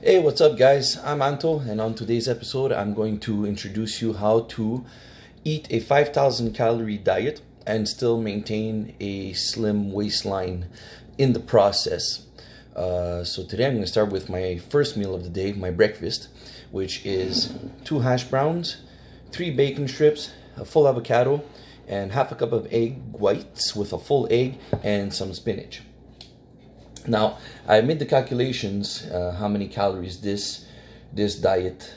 Hey, what's up, guys? I'm Anto, and on today's episode, I'm going to introduce you how to eat a 5,000 calorie diet and still maintain a slim waistline in the process. Uh, so, today I'm going to start with my first meal of the day, my breakfast, which is two hash browns, three bacon strips, a full avocado, and half a cup of egg whites with a full egg and some spinach. Now, I made the calculations uh, how many calories this this diet,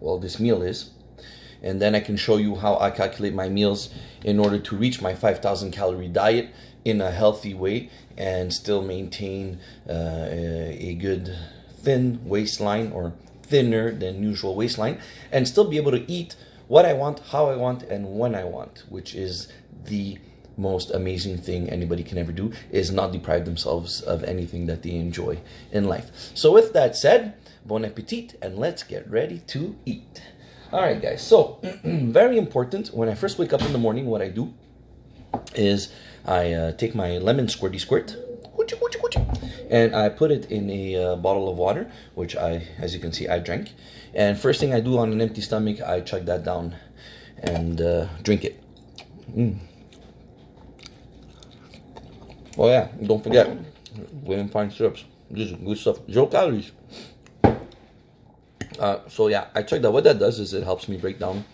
well, this meal is, and then I can show you how I calculate my meals in order to reach my 5,000 calorie diet in a healthy way and still maintain uh, a, a good thin waistline or thinner than usual waistline and still be able to eat what I want, how I want, and when I want, which is the most amazing thing anybody can ever do is not deprive themselves of anything that they enjoy in life. So with that said, bon appetit and let's get ready to eat. All right, guys. So very important. When I first wake up in the morning, what I do is I uh, take my lemon squirty squirt. And I put it in a uh, bottle of water, which I, as you can see, I drank. And first thing I do on an empty stomach, I chug that down and uh, drink it. Mm. Oh yeah, don't forget, women fine syrups. This is good stuff. Zero calories. Uh, so yeah, I checked out. What that does is it helps me break down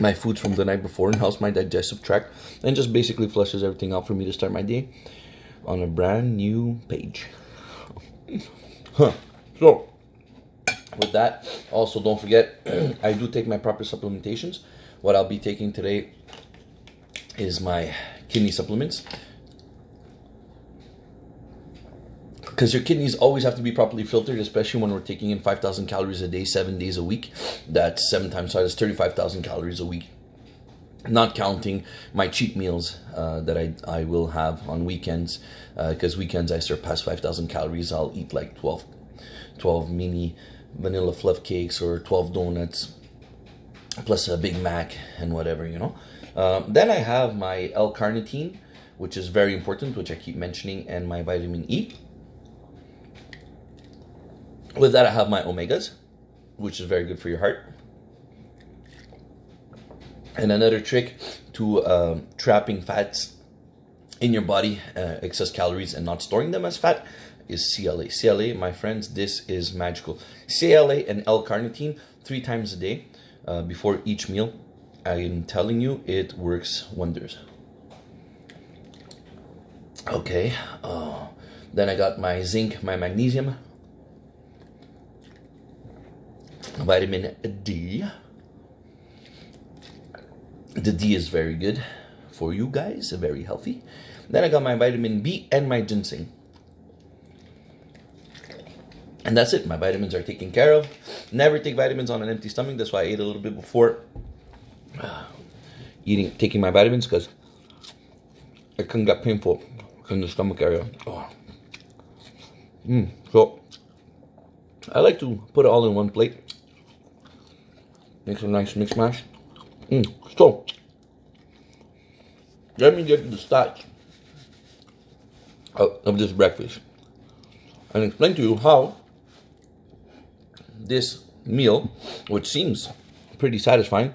my foods from the night before and helps my digestive tract and just basically flushes everything out for me to start my day on a brand new page. huh. So with that, also don't forget, I do take my proper supplementations. What I'll be taking today is my kidney supplements. Because your kidneys always have to be properly filtered, especially when we're taking in 5,000 calories a day, seven days a week. That's seven times five, that's 35,000 calories a week. Not counting my cheat meals uh, that I, I will have on weekends, because uh, weekends I surpass 5,000 calories. I'll eat like 12, 12 mini vanilla fluff cakes or 12 donuts, plus a Big Mac and whatever, you know. Um, then I have my L-carnitine, which is very important, which I keep mentioning, and my vitamin E. With that, I have my omegas, which is very good for your heart. And another trick to um, trapping fats in your body, uh, excess calories, and not storing them as fat is CLA. CLA, my friends, this is magical. CLA and L-carnitine three times a day uh, before each meal. I am telling you, it works wonders. Okay, uh, then I got my zinc, my magnesium, vitamin D. The D is very good for you guys, very healthy. Then I got my vitamin B and my ginseng. And that's it. My vitamins are taken care of. Never take vitamins on an empty stomach. That's why I ate a little bit before eating, taking my vitamins because it can get painful in the stomach area. Oh. Mm, so I like to put it all in one plate. Make a nice mix mash. Mm. So, let me get to the stats of, of this breakfast and explain to you how this meal, which seems pretty satisfying,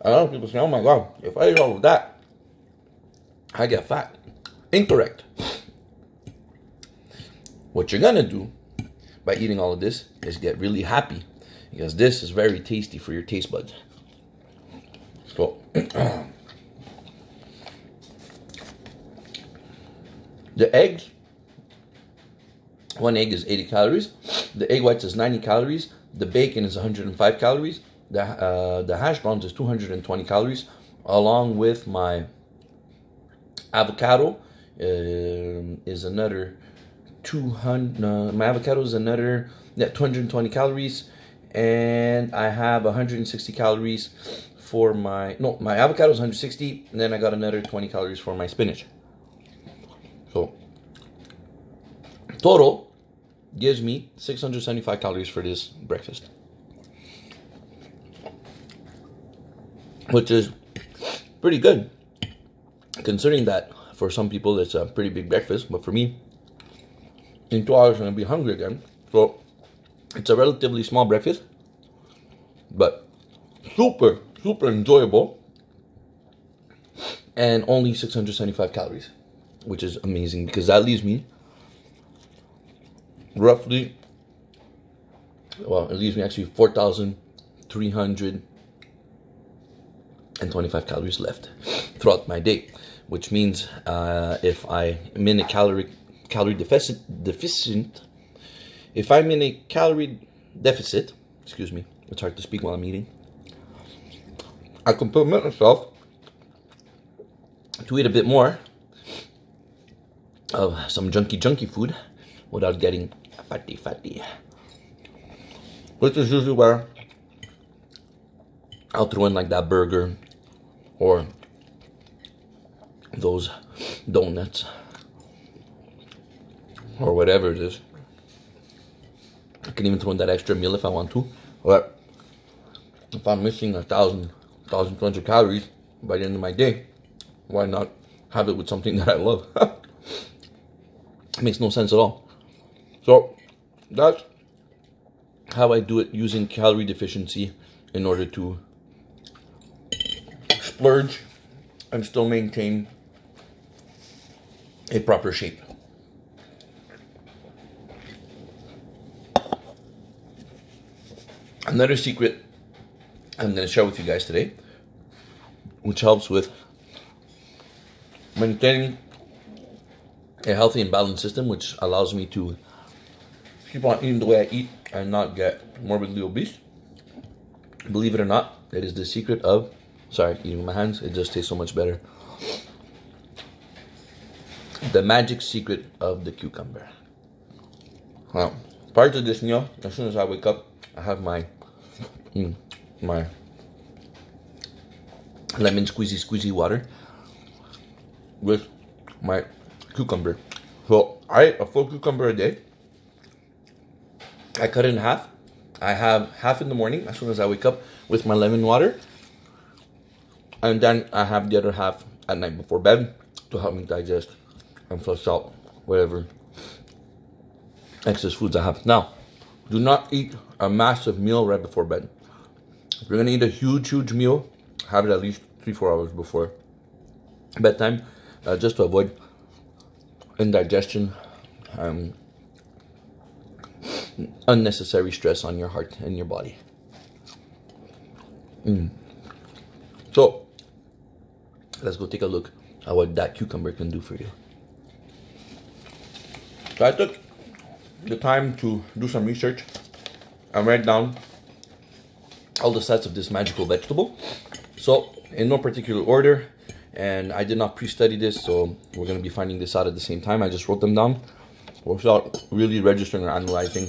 a lot of people say, oh my god, if I eat all of that, I get fat. Incorrect. What you're gonna do by eating all of this is get really happy because this is very tasty for your taste buds. So, the eggs, one egg is 80 calories, the egg whites is 90 calories, the bacon is 105 calories, the, uh, the hash browns is 220 calories, along with my avocado uh, is another 200, uh, my avocado is another yeah, 220 calories, and I have 160 calories for my no my avocado is 160 and then I got another 20 calories for my spinach. So total gives me 675 calories for this breakfast. Which is pretty good considering that for some people it's a pretty big breakfast but for me in two hours I'm gonna be hungry again. So It's a relatively small breakfast, but super, super enjoyable. And only 675 calories, which is amazing because that leaves me roughly, well, it leaves me actually 4,325 calories left throughout my day, which means uh, if I am in a calorie calorie deficit deficient if I'm in a calorie deficit, excuse me, it's hard to speak while I'm eating, I can permit myself to eat a bit more of some junky, junky food without getting fatty, fatty. Which is usually where I'll throw in like that burger or those donuts or whatever it is. Can even throw in that extra meal if I want to. But if I'm missing a thousand, thousand two hundred calories by the end of my day, why not have it with something that I love? it makes no sense at all. So that's how I do it using calorie deficiency in order to splurge and still maintain a proper shape. Another secret I'm going to share with you guys today, which helps with maintaining a healthy and balanced system, which allows me to keep on eating the way I eat and not get morbidly obese. Believe it or not, it is the secret of, sorry, eating with my hands, it just tastes so much better. The magic secret of the cucumber. Well, prior to this meal, as soon as I wake up, I have my mm, my lemon squeezy squeezy water with my cucumber. So I eat a full cucumber a day. I cut it in half. I have half in the morning as soon as I wake up with my lemon water. And then I have the other half at night before bed to help me digest and flush out whatever excess foods I have. Now, do not eat a massive meal right before bed. If you're gonna eat a huge, huge meal, have it at least three, four hours before bedtime, uh, just to avoid indigestion, unnecessary stress on your heart and your body. Mm. So, let's go take a look at what that cucumber can do for you. So I took the time to do some research and write down all the stats of this magical vegetable. So, in no particular order, and I did not pre-study this, so we're to be finding this out at the same time. I just wrote them down without really registering or analyzing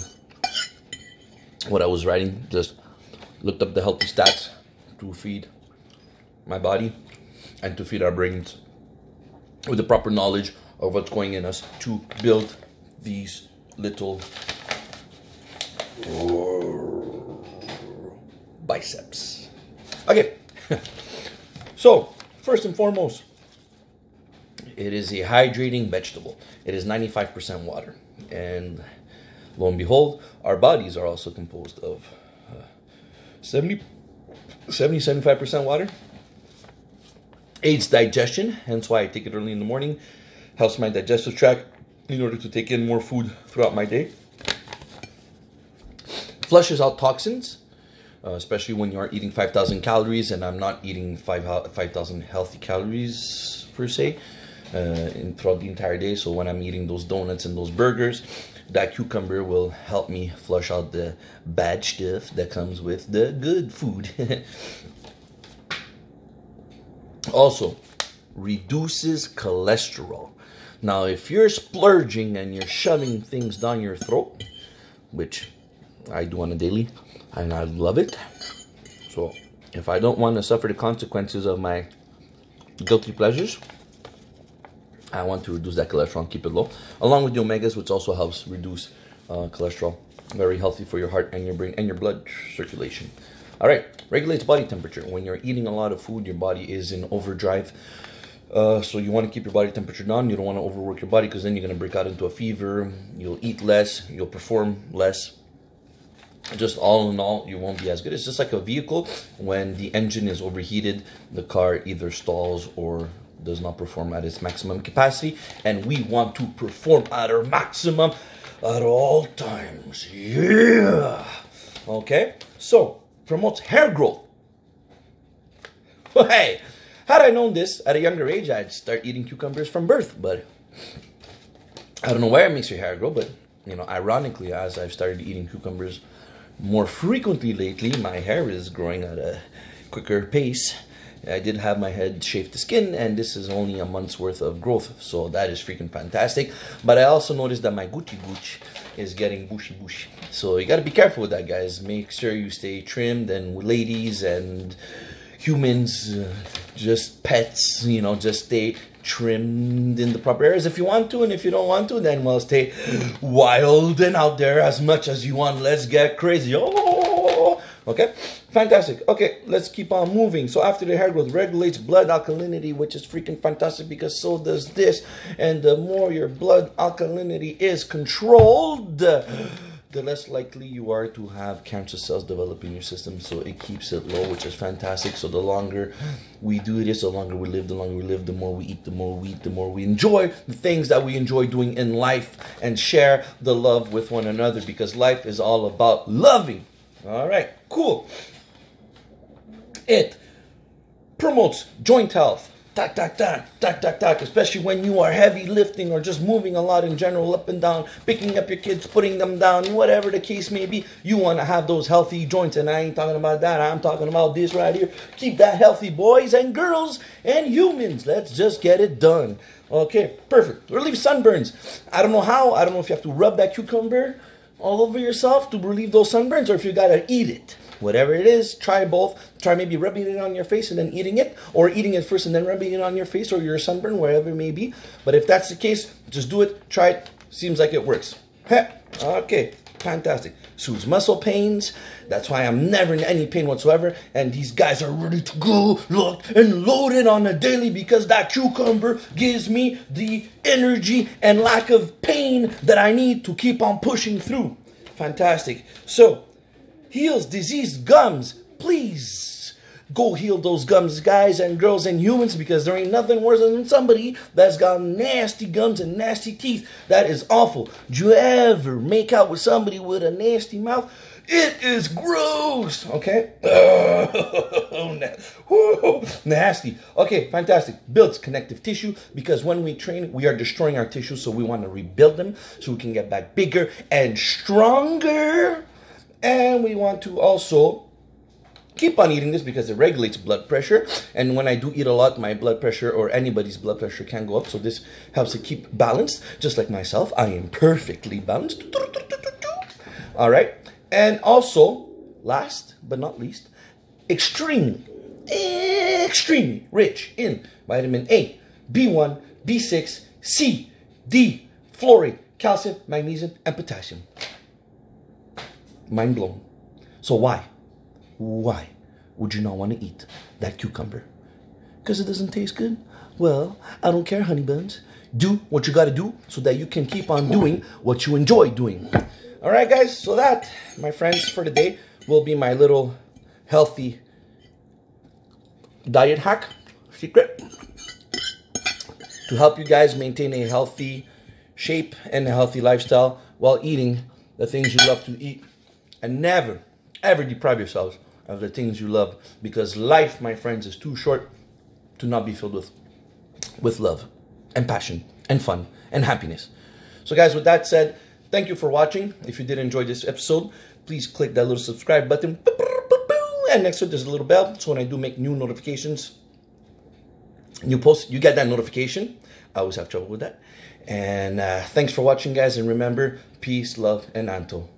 what I was writing. Just looked up the healthy stats to feed my body and to feed our brains with the proper knowledge of what's going in us to build these little biceps. Okay, so first and foremost, it is a hydrating vegetable. It is 95% water. And lo and behold, our bodies are also composed of uh, 70, 70 75% water. Aids digestion, hence why I take it early in the morning. Helps my digestive tract in order to take in more food throughout my day. Flushes out toxins, uh, especially when you are eating 5,000 calories, and I'm not eating 5,000 5, healthy calories per se uh, in, throughout the entire day. So when I'm eating those donuts and those burgers, that cucumber will help me flush out the bad stuff that comes with the good food. also, reduces cholesterol. Now, if you're splurging and you're shoving things down your throat, which I do on a daily, and I love it. So, if I don't want to suffer the consequences of my guilty pleasures, I want to reduce that cholesterol and keep it low, along with the omegas, which also helps reduce uh, cholesterol. Very healthy for your heart and your brain and your blood circulation. All right, regulates body temperature. When you're eating a lot of food, your body is in overdrive. Uh, so you want to keep your body temperature down. You don't want to overwork your body because then you're going to break out into a fever. You'll eat less. You'll perform less. Just all in all, you won't be as good. It's just like a vehicle when the engine is overheated, the car either stalls or does not perform at its maximum capacity, and we want to perform at our maximum at all times. Yeah. Okay. So promotes hair growth. hey, had I known this at a younger age, I'd start eating cucumbers from birth. But I don't know where it makes your hair grow, but you know, ironically, as I've started eating cucumbers more frequently lately, my hair is growing at a quicker pace. I did have my head shaved to skin, and this is only a month's worth of growth, so that is freaking fantastic. But I also noticed that my Gucci Gooch is getting bushy bushy. So you gotta be careful with that, guys. Make sure you stay trimmed, and ladies and humans, uh, just pets, you know, just stay trimmed in the proper areas if you want to, and if you don't want to, then well, stay wild and out there as much as you want. Let's get crazy. Oh, okay, fantastic. Okay, let's keep on moving. So after the hair growth regulates blood alkalinity, which is freaking fantastic because so does this. And the more your blood alkalinity is controlled the less likely you are to have cancer cells develop in your system. So it keeps it low, which is fantastic. So the longer we do this, the longer we live, the longer we live, the more we eat, the more we eat, the more we enjoy the things that we enjoy doing in life and share the love with one another because life is all about loving. All right, cool. It promotes joint health tack, tack, tack, tack, tack, tack, especially when you are heavy lifting or just moving a lot in general, up and down, picking up your kids, putting them down, whatever the case may be. You want to have those healthy joints, and I ain't talking about that. I'm talking about this right here. Keep that healthy, boys and girls and humans. Let's just get it done. Okay, perfect. Relieve sunburns. I don't know how. I don't know if you have to rub that cucumber all over yourself to relieve those sunburns or if you gotta eat it. Whatever it is, try both. Try maybe rubbing it on your face and then eating it, or eating it first and then rubbing it on your face or your sunburn, wherever it may be. But if that's the case, just do it. Try it. Seems like it works. Heh. Okay, fantastic. Soothes muscle pains. That's why I'm never in any pain whatsoever. And these guys are ready to go locked and loaded on a daily because that cucumber gives me the energy and lack of pain that I need to keep on pushing through. Fantastic. So, heals diseased gums. Please go heal those gums, guys and girls and humans, because there ain't nothing worse than somebody that's got nasty gums and nasty teeth. That is awful. Do you ever make out with somebody with a nasty mouth? It is gross. Okay. nasty. Okay, fantastic. Builds connective tissue because when we train, we are destroying our tissues, so we want to rebuild them so we can get back bigger and stronger. And we want to also keep on eating this because it regulates blood pressure. And when I do eat a lot, my blood pressure or anybody's blood pressure can go up. So this helps to keep balanced. Just like myself, I am perfectly balanced. All right. And also, last but not least, extremely, extremely rich in vitamin A, B1, B6, C, D, fluoride, calcium, magnesium, and potassium. Mind blown. So why? Why would you not want to eat that cucumber? Because it doesn't taste good? Well, I don't care, honey buns. Do what you gotta do so that you can keep on doing what you enjoy doing. All right, guys. So that, my friends, for today will be my little healthy diet hack secret to help you guys maintain a healthy shape and a healthy lifestyle while eating the things you love to eat and never ever deprive yourselves of the things you love. Because life my friends is too short to not be filled with with love and passion and fun and happiness. So guys with that said thank you for watching. If you did enjoy this episode please click that little subscribe button. And next to it there's a little bell. So when i do make new notifications new posts you get that notification. I always have trouble with that. And uh, thanks for watching guys. And remember peace love and anto